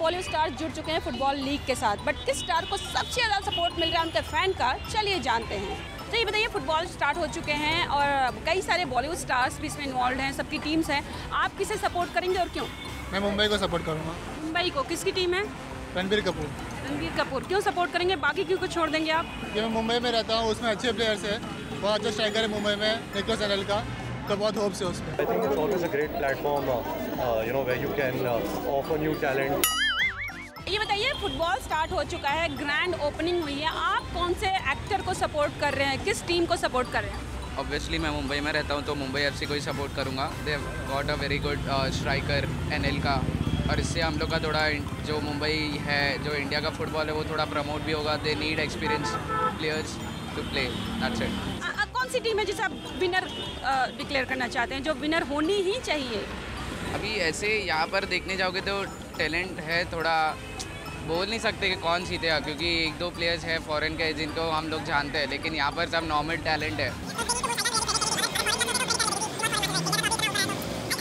Bollywood star जुड़ चुके हैं फुटबॉल लीग के साथ बट किस स्टार को सबसे ज़्यादा सपोर्ट मिल रहा है उनके फ़ैन का चलिए जानते हैं। तो ये बताइए फुटबॉल स्टार्ट हो चुके हैं और कई सारे बॉलीवुड स्टार्स भी इसमें इन्वॉल्व हैं सबकी टीम्स हैं। आप किसे सपोर्ट करेंगे और क्यों? मैं मुंबई को सपोर्ट करूँगा। मुंबई को। किसकी टीम है? रणबीर कपूर। रणबीर कपूर। क्यों सपोर्ट करेंगे? बाकी क्यों को छोड़ देंगे आप? कि मैं मुंबई में रहता हूँ उसमें अच्छे प्लेयर्स है। बहुत अच्छा स्ट्राइकर है मुंबई में निकोलस एनएल का। तो बहुत होप्स है उस पर I think it's always a great platform, uh, uh, you know, where you can ये बताइए फुटबॉल स्टार्ट हो चुका है ग्रैंड ओपनिंग हुई है। आप कौन से एक्टर को सपोर्ट कर रहे हैं? किस टीम को सपोर्ट कर रहे हैं? ऑब्वियसली मैं मुंबई में रहता हूँ तो मुंबई एफसी को ही सपोर्ट करूँगा। They got a very good striker NL का। और इससे हम लोग का थोड़ा जो मुंबई है जो इंडिया का फुटबॉल है वो थोड़ा प्रमोट भी होगा। They need experience players to play that's it कौन सी टीम है जिसे आप विनर डिक्लेयर करना चाहते हैं जो विनर होनी ही चाहिए? अभी ऐसे यहाँ पर देखने जाओगे तो टैलेंट है थोड़ा बोल नहीं सकते कि कौन जीतेगा क्योंकि एक दो प्लेयर्स हैं फॉरेन के जिनको हम लोग जानते हैं लेकिन यहाँ पर सब नॉर्मल टैलेंट है।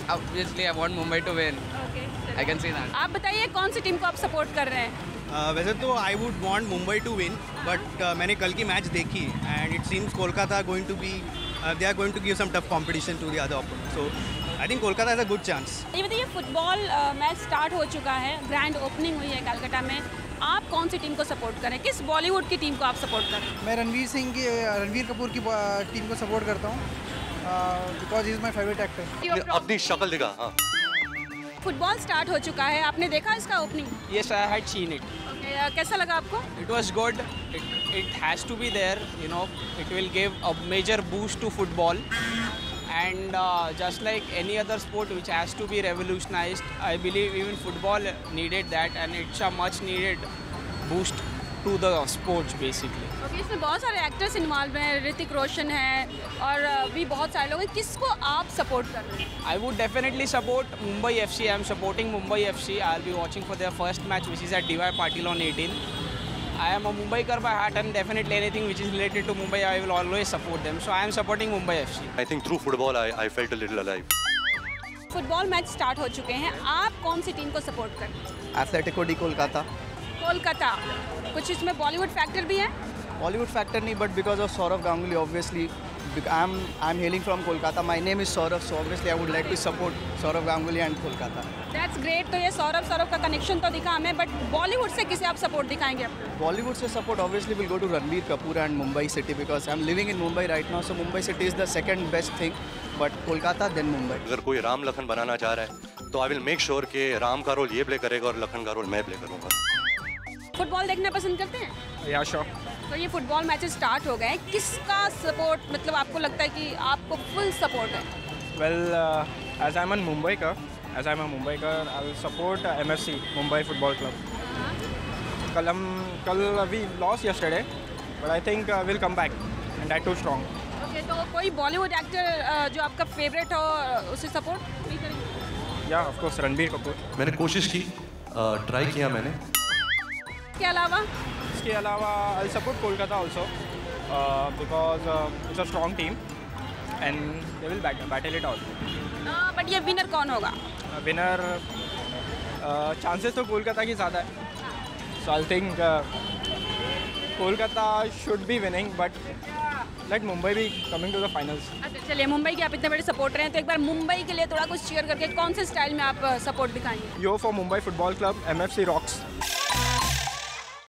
Obviously I want Mumbai to win I can see that आप बताइए कौन सी टीम को आप सपोर्ट कर रहे हैं? Uh, वैसे तो I would want Mumbai to win but मैंने कल की मैच देखी and it seems Kolkata going to be they are going to give some tough competition to the other opponent so I think Kolkata has a good chance ये बताइए football match start हो चुका है grand opening हुई है कलकत्ता में। आप कौन सी टीम को सपोर्ट करें? किस बॉलीवुड की टीम को आप सपोर्ट करें? मैं रणवीर सिंह की रणवीर कपूर की टीम को सपोर्ट करता हूँ। Because is my favourite actor अपनी शक्ल दिखा हाँ। फुटबॉल स्टार्ट हो चुका है आपने देखा इसका opening Yes, I had seen it. कैसा लगा आपको? Was good. It, it has to be there, you know. It will give a major boost to football. And uh, just like any other sport which has to be revolutionized, I believe even football needed that and it's a much needed boost to the sports basically. Okay इसमें बहुत सारे actors involve हैं ऋतिक रोशन है और uh, भी बहुत सारे लोग हैं किसको आप सपोर्ट कर रहे हैं I would definitely support Mumbai FC. I'm supporting Mumbai FC. I'll be watching for their first match, which is at DY Patil on 18. I am a Mumbaikar by heart and definitely anything which is related to Mumbai I will always support them so I am supporting Mumbai FC I think through football I I felt a little alive football match start हो चुके हैं। आप कौन सी team को support करते हैं? Atletico de Kolkata Kolkata. कुछ इसमें बॉलीवुड फैक्टर भी है? बॉलीवुड फैक्टर नहीं but because of Sourav Ganguly obviously um I am hailing from Kolkata my name is Saurabh so obviously I would like to support Saurabh Ganguly and Kolkata that's तो ये सौरभ सौरभ का connection तो दिखा हमें but Bollywood से किसे आप सपोर्ट दिखाएँगे बॉलीवुड से support obviously will go to Ranbir Kapoor and Mumbai City because I am living in Mumbai right now so Mumbai City is the second best thing but Kolkata then Mumbai अगर कोई राम लखन बनाना चाह रहा है तो I will make sure कि राम का role ये play करेगा और लखन का रोल मैं प्ले करूँगा। फुटबॉल देखना पसंद करते हैं Yeah, sure. तो ये फुटबॉल मैचेस स्टार्ट हो गए हैं किसका सपोर्ट मतलब आपको लगता है कि आपको फुल सपोर्ट है Well, uh, as I'm a Mumbaikar, as I'm a Mumbaikar, I will support uh, MFC, Mumbai Football Club. कल हम कल lost yesterday, but I think uh, we'll come back, and that too strong. Okay तो कोई Bollywood actor जो आपका favourite हो uh, उसे support नहीं करेंगे Yeah, of course, Ranbir Kapoor. मैंने कोशिश की ट्राई किया मैंने इसके अलावा? इसके अलावा I support Kolkata also because it's a strong team and they will battle it all but ये विनर कौन होगा? विनर चांसेस तो कोलकाता की ज़्यादा है। So I think Kolkata should be winning but like Mumbai भी कमिंग टू द फाइनल्स अच्छा चलिए मुंबई के आप इतने बड़े रहे हैं तो एक बार मुंबई के लिए थोड़ा कुछ शेयर करके कौन से स्टाइल में आप uh, सपोर्ट दिखाएँगे? Yo for Mumbai football club M F C rocks